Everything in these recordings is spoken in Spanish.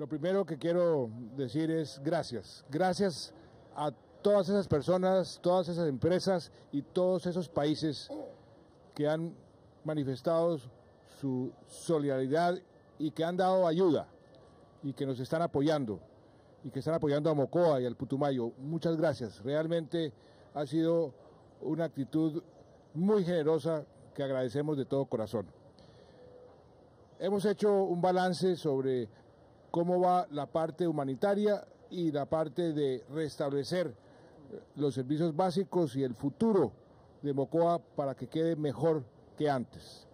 Lo primero que quiero decir es gracias. Gracias a todas esas personas, todas esas empresas y todos esos países que han manifestado su solidaridad y que han dado ayuda y que nos están apoyando y que están apoyando a Mocoa y al Putumayo. Muchas gracias. Realmente ha sido una actitud muy generosa que agradecemos de todo corazón. Hemos hecho un balance sobre cómo va la parte humanitaria y la parte de restablecer los servicios básicos y el futuro de Mocoa para que quede mejor que antes.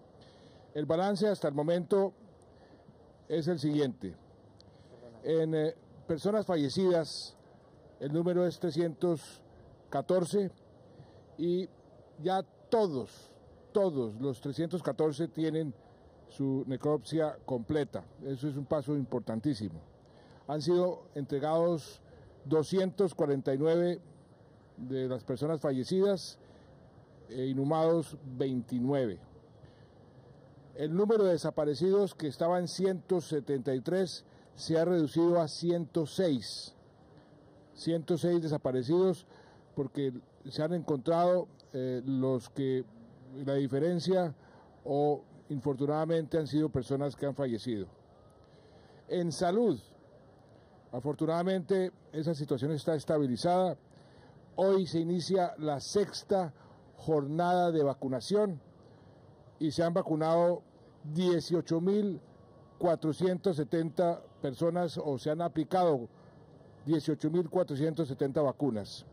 El balance hasta el momento es el siguiente. En eh, personas fallecidas, el número es 314 y ya todos, todos los 314 tienen su necropsia completa. Eso es un paso importantísimo. Han sido entregados 249 de las personas fallecidas e inhumados 29. El número de desaparecidos que estaba en 173 se ha reducido a 106. 106 desaparecidos porque se han encontrado eh, los que la diferencia o infortunadamente han sido personas que han fallecido. En salud, afortunadamente esa situación está estabilizada. Hoy se inicia la sexta jornada de vacunación y se han vacunado 18.470 personas o se han aplicado 18.470 vacunas.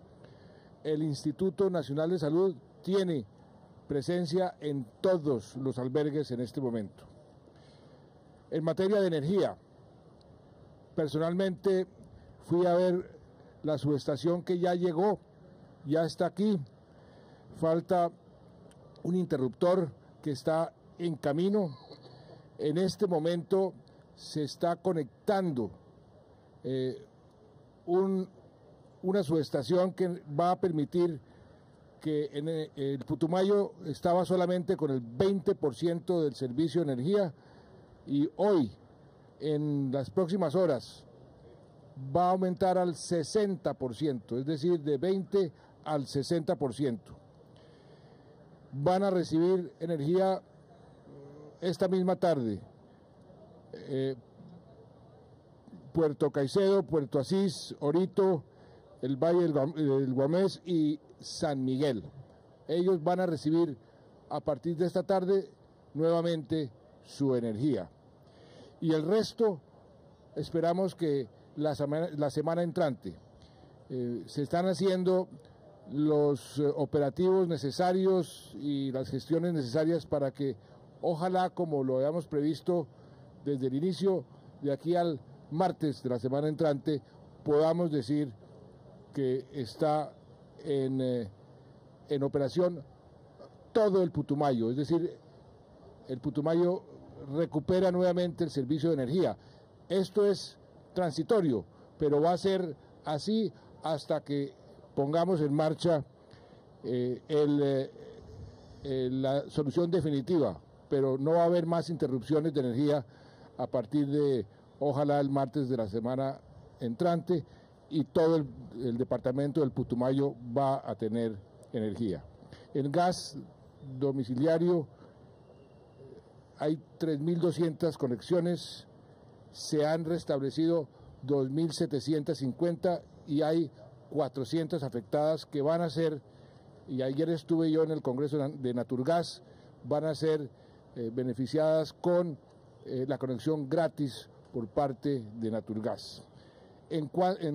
El Instituto Nacional de Salud tiene presencia en todos los albergues en este momento. En materia de energía, personalmente fui a ver la subestación que ya llegó, ya está aquí. Falta un interruptor que está en camino. En este momento se está conectando eh, una subestación que va a permitir que en eh, el Putumayo estaba solamente con el 20% del servicio de energía y hoy, en las próximas horas, va a aumentar al 60%, es decir, de 20 al 60%. Van a recibir energía esta misma tarde. Eh, Puerto Caicedo, Puerto Asís, Orito, el Valle del Guamés y San Miguel. Ellos van a recibir a partir de esta tarde nuevamente su energía. Y el resto esperamos que la semana, entrante eh, se están haciendo los eh, operativos necesarios y las gestiones necesarias para que ojalá como lo habíamos previsto desde el inicio de aquí al martes de la semana entrante podamos decir que está en, eh, en operación todo el Putumayo, es decir, el Putumayo recupera nuevamente el servicio de energía. Esto es transitorio, pero va a ser así hasta que pongamos en marcha eh, eh, la solución definitiva, pero no va a haber más interrupciones de energía a partir de, ojalá, el martes de la semana entrante y todo el, departamento del Putumayo va a tener energía. En gas domiciliario hay 3.200 conexiones, se han restablecido 2.750 y hay 400 afectadas que van a ser, y ayer estuve yo en el Congreso de Naturgas, van a ser eh, beneficiadas con eh, la conexión gratis por parte de Naturgas. En,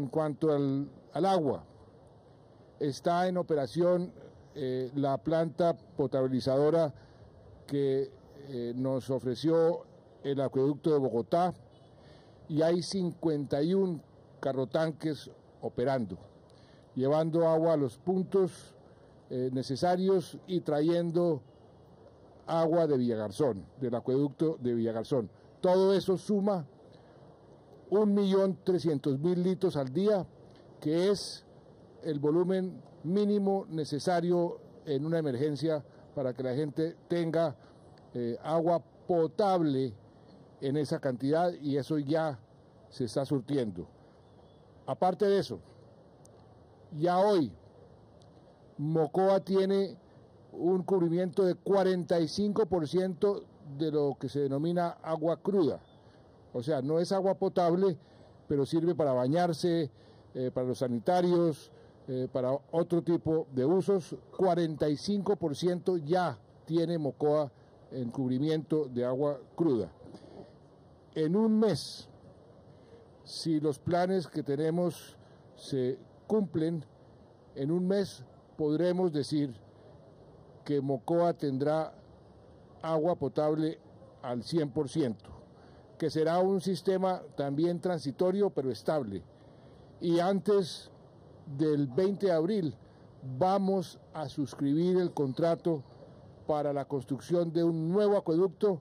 cuanto al, agua, está en operación eh, la planta potabilizadora que eh, nos ofreció el acueducto de Bogotá y hay 51 carrotanques operando, llevando agua a los puntos eh, necesarios y trayendo agua de Villagarzón, del acueducto de Villagarzón. Todo eso suma 1.300.000 litros al día, que es el volumen mínimo necesario en una emergencia para que la gente tenga eh, agua potable en esa cantidad y eso ya se está surtiendo. Aparte de eso, ya hoy Mocoa tiene un cubrimiento de 45% de lo que se denomina agua cruda. O sea, no es agua potable, pero sirve para bañarse, eh, para los sanitarios, eh, para otro tipo de usos. 45% ya tiene Mocoa en cubrimiento de agua cruda. En un mes, si los planes que tenemos se cumplen, en un mes podremos decir que Mocoa tendrá agua potable al 100%, que será un sistema también transitorio pero estable. Y antes del 20 de abril vamos a suscribir el contrato para la construcción de un nuevo acueducto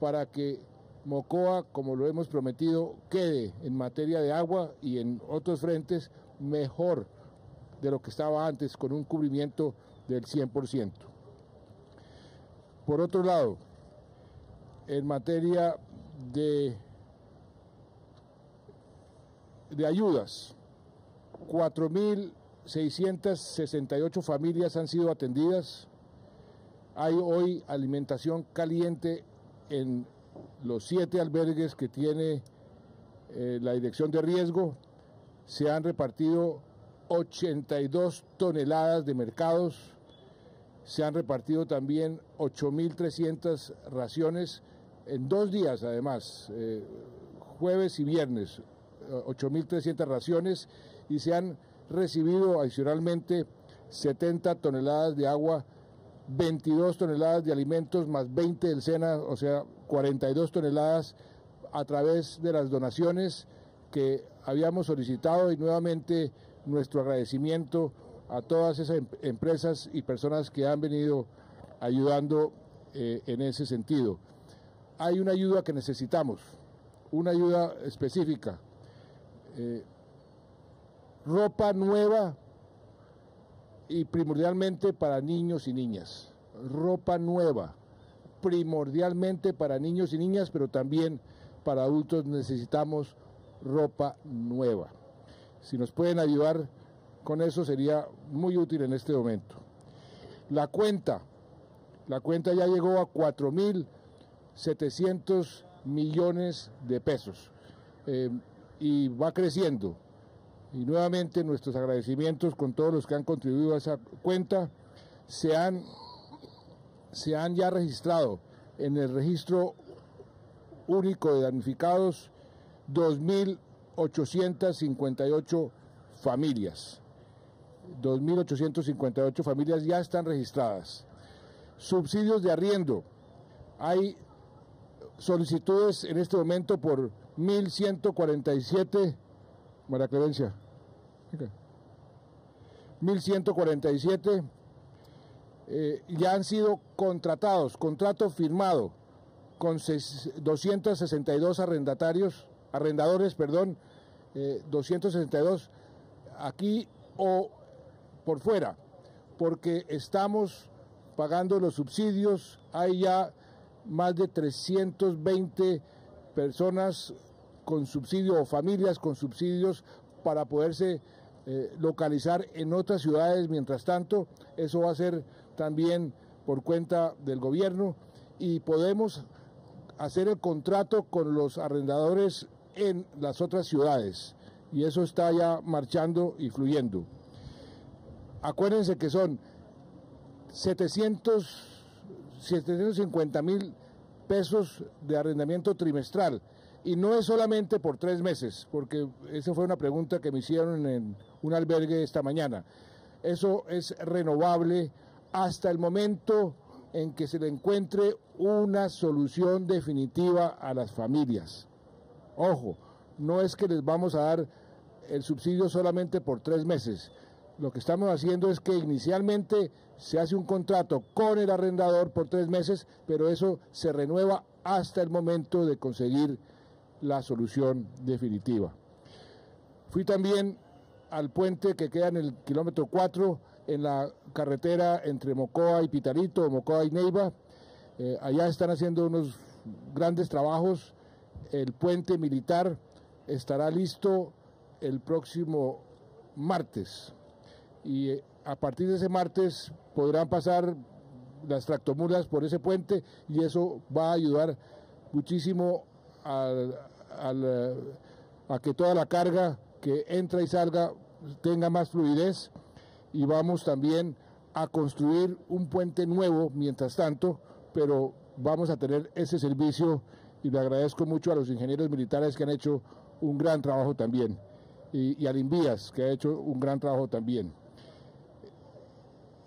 para que Mocoa, como lo hemos prometido, quede en materia de agua y en otros frentes mejor de lo que estaba antes, con un cubrimiento del 100%. Por otro lado, en materia de, de ayudas, 4.668 familias han sido atendidas, hay hoy alimentación caliente en los siete albergues que tiene eh, la dirección de riesgo. Se han repartido 82 toneladas de mercados. Se han repartido también 8.300 raciones en dos días, además, eh, jueves y viernes, 8.300 raciones y se han recibido adicionalmente 70 toneladas de agua 22 toneladas de alimentos más 20 del SENA, o sea, 42 toneladas a través de las donaciones que habíamos solicitado y nuevamente nuestro agradecimiento a todas esas em-, empresas y personas que han venido ayudando eh, en ese sentido. Hay una ayuda que necesitamos, una ayuda específica. Eh, ropa nueva y primordialmente para niños y niñas. Ropa nueva, primordialmente para niños y niñas, pero también para adultos necesitamos ropa nueva. Si nos pueden ayudar con eso sería muy útil en este momento. La cuenta, la cuenta ya llegó a 4.700 millones de pesos eh, y va creciendo y nuevamente nuestros agradecimientos con todos los que han contribuido a esa cuenta. Se han, se han ya registrado en el registro único de damnificados 2.858 familias. 2.858 familias ya están registradas. Subsidios de arriendo. Hay solicitudes en este momento por 1.147. María Clemencia. 1147 eh, ya han sido contratados, contrato firmado con 262 arrendatarios, arrendadores, perdón, 262 eh, aquí o por fuera, porque estamos pagando los subsidios, hay ya más de 320 personas con subsidio o familias con subsidios para poderse eh, localizar en otras ciudades. Mientras tanto, eso va a ser también por cuenta del gobierno y podemos hacer el contrato con los arrendadores en las otras ciudades. Y eso está ya marchando y fluyendo. Acuérdense que son 700, 750 mil pesos de arrendamiento trimestral y no es solamente por tres meses, porque esa fue una pregunta que me hicieron en un albergue esta mañana. Eso es renovable hasta el momento en que se le encuentre una solución definitiva a las familias. Ojo, no es que les vamos a dar el subsidio solamente por tres meses. Lo que estamos haciendo es que inicialmente se hace un contrato con el arrendador por tres meses, pero eso se renueva hasta el momento de conseguir la solución definitiva. Fui también al puente que queda en el kilómetro 4 en la carretera entre Mocoa y Pitarito, Mocoa y Neiva. Eh, allá están haciendo unos grandes trabajos. El puente militar estará listo el próximo martes. Y eh, a partir de ese martes podrán pasar las tractomulas por ese puente y eso va a ayudar muchísimo eh, a que toda la carga que entra y salga tenga más fluidez y vamos también a construir un puente nuevo mientras tanto, pero vamos a tener ese servicio y le agradezco mucho a los ingenieros militares que han hecho un gran trabajo también y, y al Invías que ha hecho un gran trabajo también.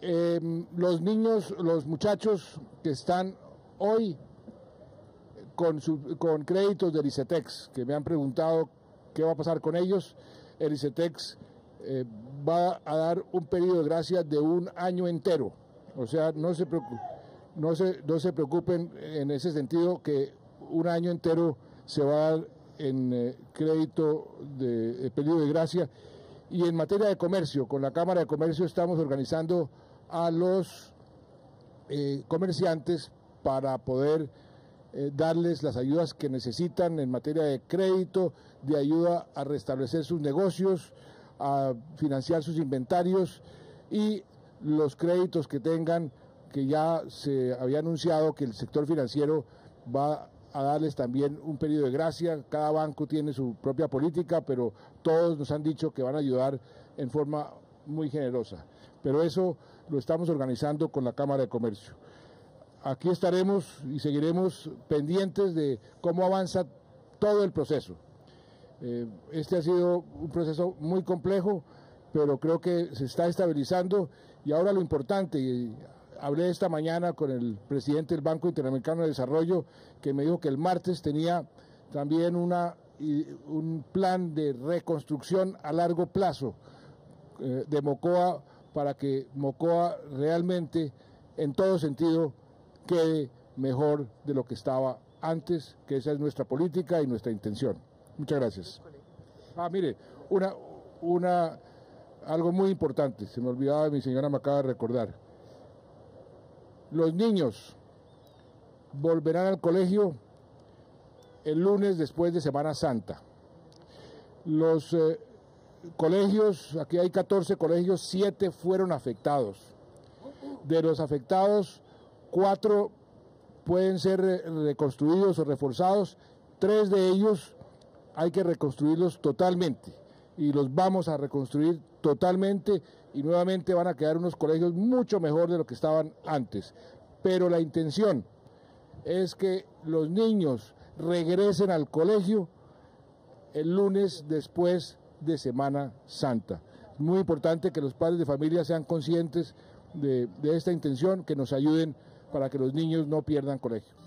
Em, los niños, los muchachos que están hoy con, con créditos del ICETEX, que me han preguntado qué va a pasar con ellos, el ICETEX eh, va a dar un periodo de gracia de un año entero. O sea, no se, no se, no se preocupen en ese sentido que un año entero se va a dar en eh, crédito de, periodo de gracia. Y en materia de comercio, con la Cámara de Comercio estamos organizando a los eh, comerciantes para poder eh, darles las ayudas que necesitan en materia de crédito, de ayuda a restablecer sus negocios, a financiar sus inventarios y los créditos que tengan, que ya se había anunciado que el sector financiero va a darles también un periodo de gracia. Cada banco tiene su propia política, pero todos nos han dicho que van a ayudar en forma muy generosa. Pero eso lo estamos organizando con la Cámara de Comercio. Aquí estaremos y seguiremos pendientes de cómo avanza todo el proceso. Eh, este ha sido un proceso muy complejo, pero creo que se está estabilizando y ahora lo importante, hablé esta mañana con el presidente del Banco Interamericano de Desarrollo, que me dijo que el martes tenía también una, un plan de reconstrucción a largo plazo eh, de Mocoa para que Mocoa realmente, en todo sentido, quede mejor de lo que estaba antes, que esa es nuestra política y nuestra intención. Muchas gracias. Ah, mire, una, una, algo muy importante, se me olvidaba, mi señora me acaba de recordar. Los niños volverán al colegio el lunes después de Semana Santa. Los eh, colegios, aquí hay 14 colegios, 7 fueron afectados. De los afectados, 4 pueden ser reconstruidos o reforzados, 3 de ellos hay que reconstruirlos totalmente y los vamos a reconstruir totalmente y nuevamente van a quedar unos colegios mucho mejor de lo que estaban antes. Pero la intención es que los niños regresen al colegio el lunes después de Semana Santa. Muy importante que los padres de familia sean conscientes de, de esta intención, que nos ayuden para que los niños no pierdan colegio.